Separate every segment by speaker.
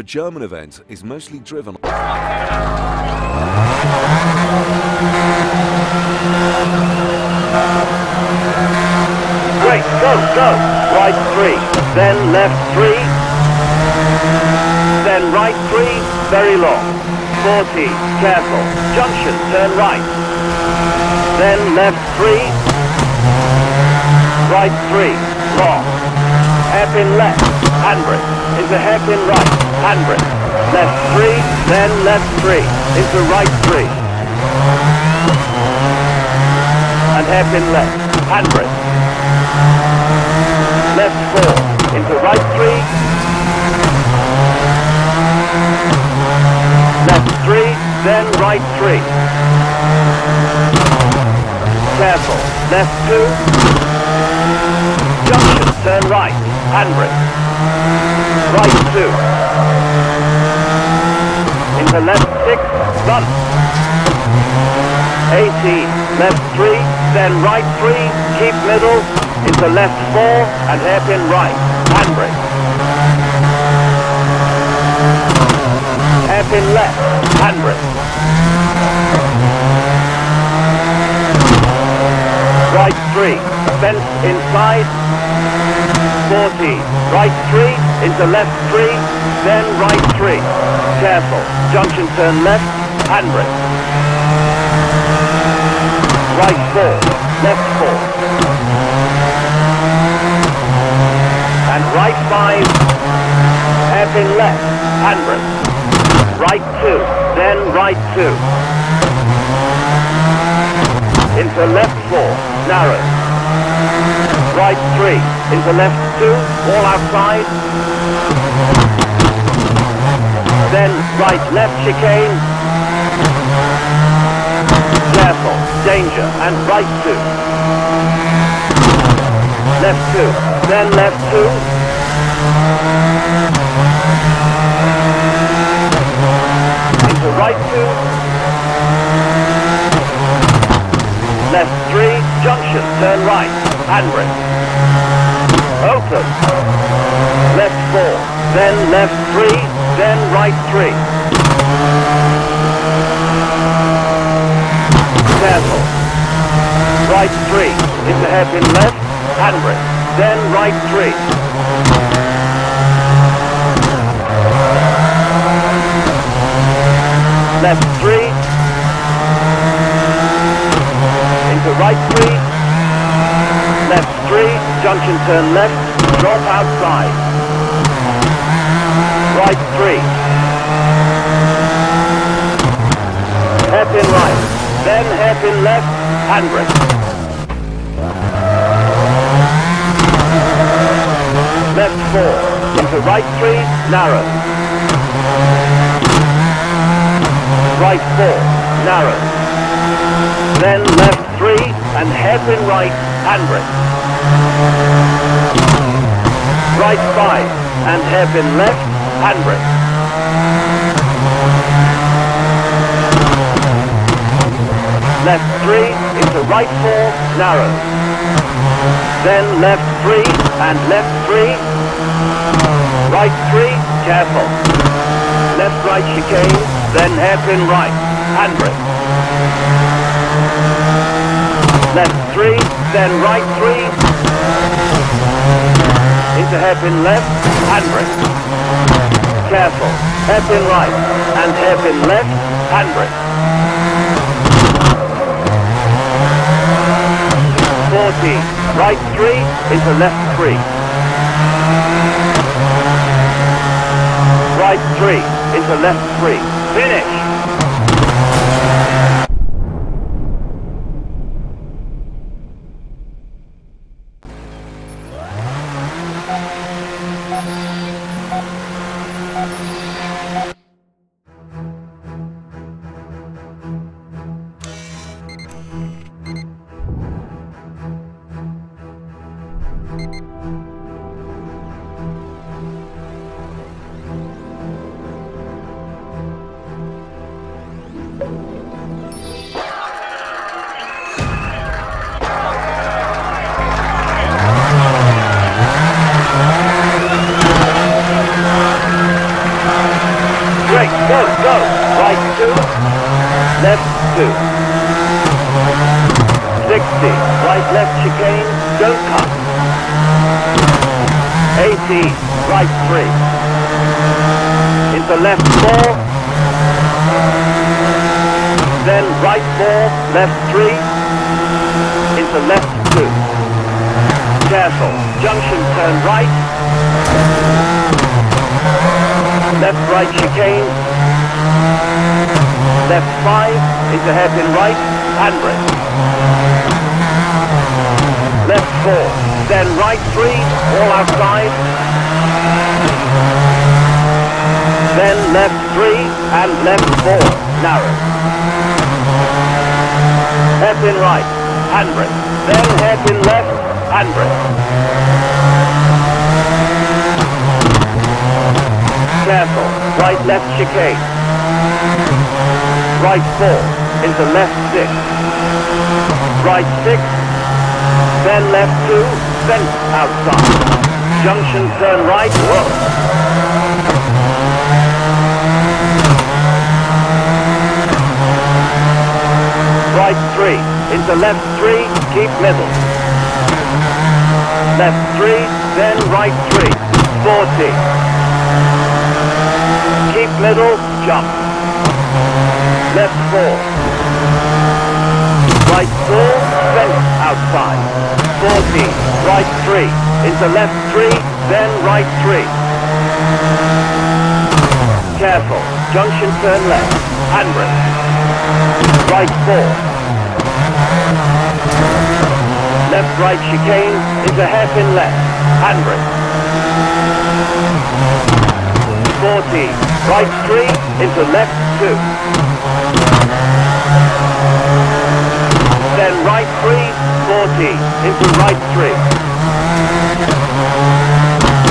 Speaker 1: The German event is mostly driven
Speaker 2: Great, go, go. Right three, then left three, then right three, very long. 40, careful. Junction, turn right. Then left three, right three, long. Hairpin left, handbrake. Into hairpin right, handbrake. Left three, then left three, into right three. And hairpin left, handbrake. Left four, into right three. Left three, then right three. Careful, left two. Junction, turn right, handbrake. Right two. Into left six, run. 18, left three, then right three, keep middle, into left four, and hairpin right, handbrake. Hairpin left, handbrake. Right three, fence inside, 40, right three, into left three, then right three. Careful, junction turn left, handbrake. Right four, left four. And right five, hairpin left, handbrake. Right two, then right two. Into left four, narrow. Right three, into left two, all outside. Then right left chicane, Careful, danger, and right two. Left two, then left two. Into right two. Left three, junction, turn right, handbrake. Open. Left four, then left three, then right three. Careful. Right three. Into hairpin left. Handbrake. Then right three. Left three. Into right three. Left three. Junction turn left. Drop outside. Right three. Hairpin right. Then hairpin left, handbrake. Left four, into right three, narrow. Right four, narrow. Then left three, and hairpin right, handbrake. Right five, and hairpin left, handbrake. left three, into right four, narrow. Then left three, and left three. Right three, careful. Left right chicane, then hairpin right, handbrake. Left three, then right three. Into hairpin left, handbrake. Careful, hairpin right, and hairpin left, handbrake. 40, right 3 into left 3. Right 3 into left 3. Finish! Left 2. 60, right left chicane, don't cut. 80, right 3. Into left 4. Then right 4, left 3. Into left 2. Careful, junction turn right. Left right chicane. Left 5, into hairpin right, handbrake. Left 4, then right 3, all outside. Then left 3 and left 4, narrow. Hairpin right, handbrake. Then hairpin left, handbrake. Careful, right left chicane. Right 4 into left 6. Right 6, then left 2, then outside. Junction turn right, whoa. Right 3 into left 3, keep middle. Left 3, then right 3, 40. Keep middle, jump. Left 4. Right 4, then outside. 40. Right 3. Into left 3, then right 3. Careful. Junction turn left. Handbrake. Right 4. Left right chicane into hairpin left. Handbrake. 40. Right 3 into left 2. Then right 3, 40 into right 3.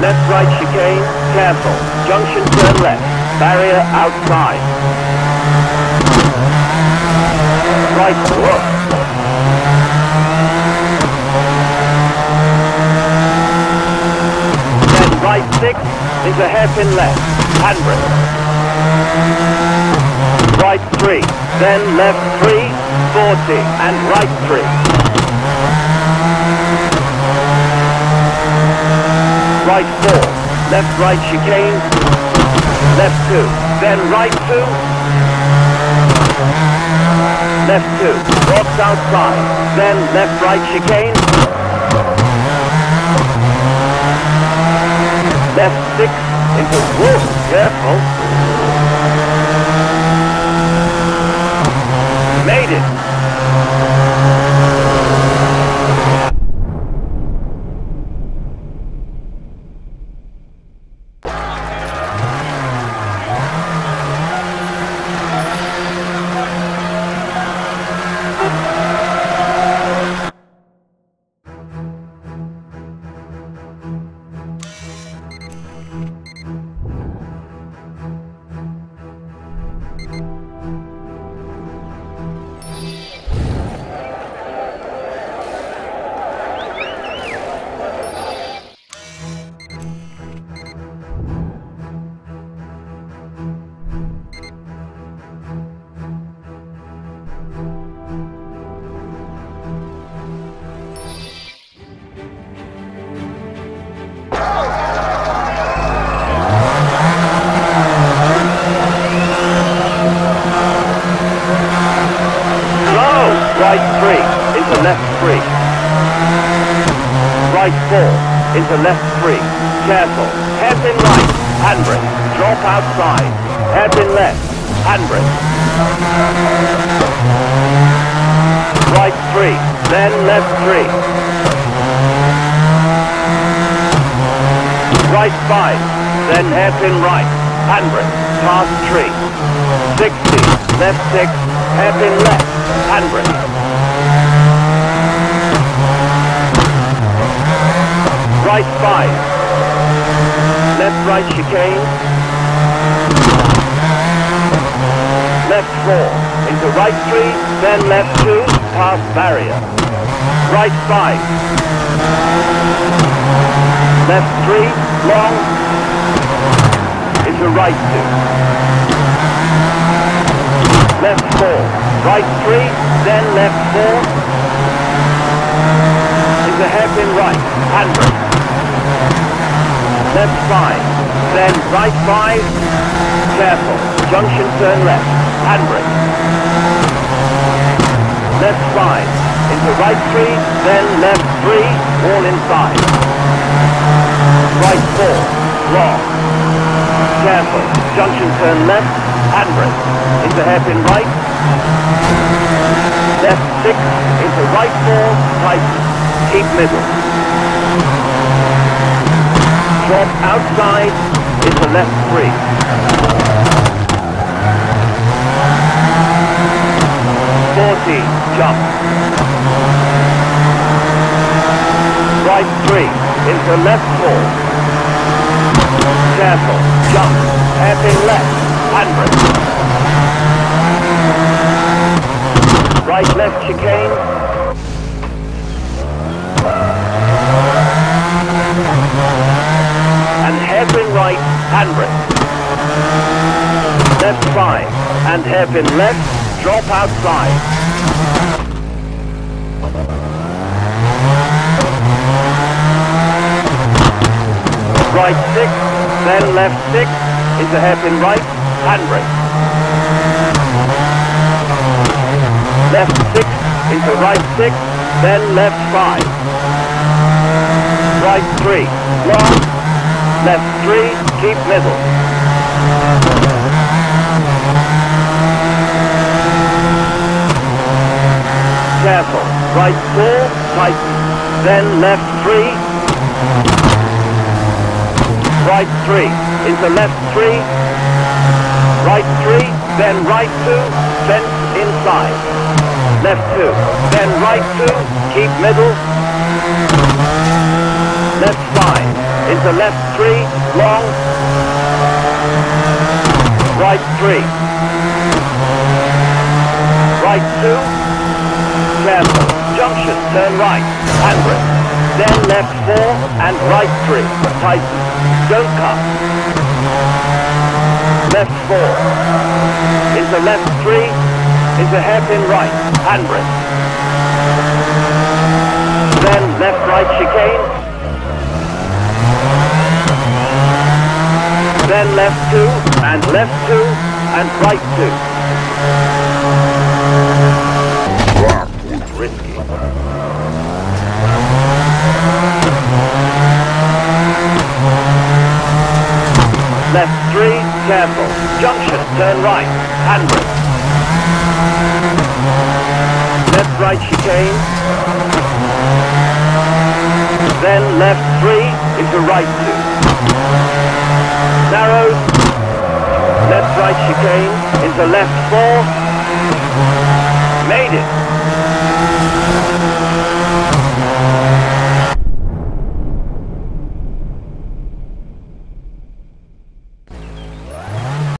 Speaker 2: Left right chicane, careful. Junction turn left. Barrier outside. Right, whoa. Then right 6 into hairpin left. Handbrake. Right 3, then left 3, 40, and right 3. Right 4, left right chicane, left 2, then right 2, left 2, rocks outside, then left right chicane, left 6 into whoa, careful. Made it. Into left three. Careful. in right. Handbrake. Drop outside. Head in left. Handbrake. Right three. Then left three. Right five. Then hairpin right. Handbrake. Past three. 60. Left six. Hairpin left. Handbrake. Right five. Left right chicane. Left four. Into right three. Then left two. Past barrier. Right five. Left three. Long. Into right two. left four, right three, then left four, into hairpin right, handbrake. Left five, then right five, careful, junction turn left, handbrake. Left five, into right three, then left three, all inside. Right four, long. Careful, junction turn left, handbrake. Into hairpin right. Left six, into right four, tighten. Keep middle. Drop outside, into left three. 40, jump. Right three, into left four. Careful, jump, hairpin left, handbrake. Right left chicane. And hairpin right, handbrake. Left five, and hairpin left, drop outside. Right six, then left six, into hairpin right, handbrake. Left six, into right six, then left five. Right three, left three, keep middle. Careful, right four, tighten, then left three, right three, into left three, right three, then right two, fence inside. Left two, then right two, keep middle. Left five, into left three, long. Right three. Right two, careful, Turn right, handbrake. Then left 4 and right 3, tighten. Don't cut. Left 4. Into left 3. Into hairpin right, handbrake. Then left right chicane. Then left 2 and left 2 and right 2. Left three, careful. Junction, turn right. Handbrake. Left right chicane. Then left three into right two. Narrow. Left right chicane into left four. Made it.